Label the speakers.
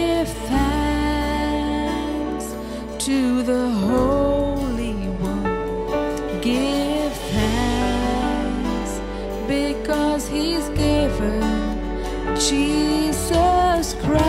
Speaker 1: give thanks to the Holy One. Give thanks because He's given Jesus Christ.